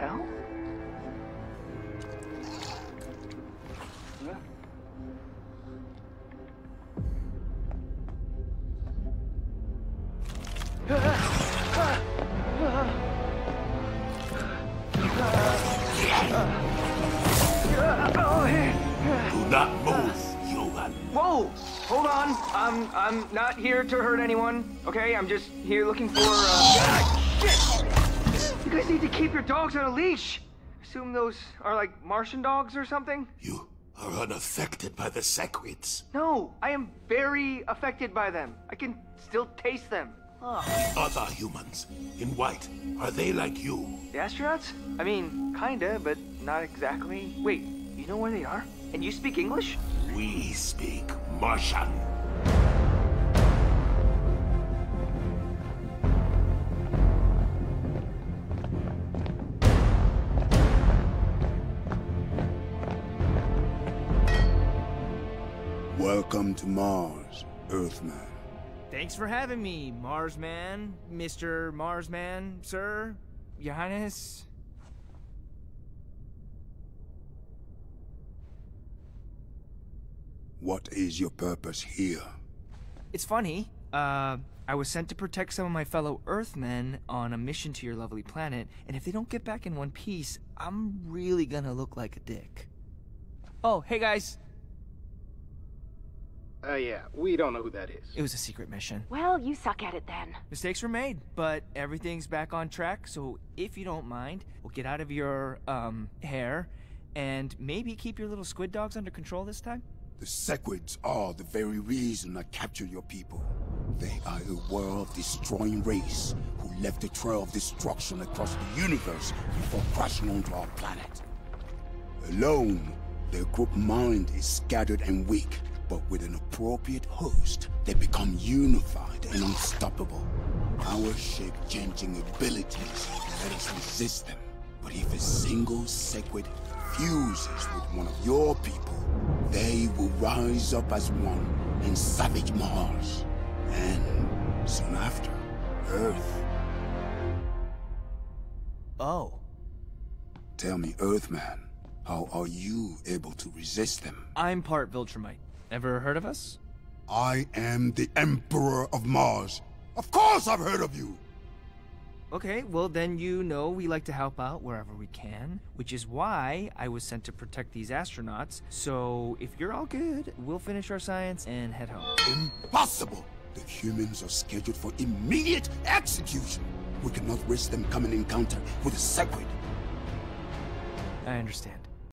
hell? Do not move, Whoa! Hold on. I'm I'm not here to hurt anyone. Okay, I'm just here looking for. Uh... God, shit! You guys need to keep your dogs on a leash. Assume those are like Martian dogs or something. You are unaffected by the Sequids. No, I am very affected by them. I can still taste them. Ugh. Other humans in white, are they like you? The astronauts? I mean, kinda, but not exactly. Wait, you know where they are? And you speak English? We speak Martian. Welcome to Mars, Earthman. Thanks for having me, Marsman, Mr. Marsman, sir, Your Highness. What is your purpose here? It's funny, uh, I was sent to protect some of my fellow Earthmen on a mission to your lovely planet, and if they don't get back in one piece, I'm really gonna look like a dick. Oh, hey guys, Uh, yeah, we don't know who that is. it was a secret mission. Well, you suck at it then. Mistakes were made, but everything's back on track, so if you don't mind, we'll get out of your, um, hair, and maybe keep your little squid dogs under control this time? The Sequids are the very reason I captured your people. They are a world-destroying race who left a trail of destruction across the universe before crashing onto our planet. Alone, their group mind is scattered and weak, but with an appropriate host, they become unified and unstoppable. Our shape-changing abilities let us resist them. But if a single Sequid fuses with one of your people, they will rise up as one and savage Mars. And soon after, Earth. Oh. Tell me, Earthman, how are you able to resist them? I'm part Viltrumite. Ever heard of us? I am the Emperor of Mars. Of course I've heard of you! Okay, well then you know we like to help out wherever we can, which is why I was sent to protect these astronauts. So if you're all good, we'll finish our science and head home. Impossible! The humans are scheduled for immediate execution. We cannot risk them coming in encounter with a Sequid. I understand.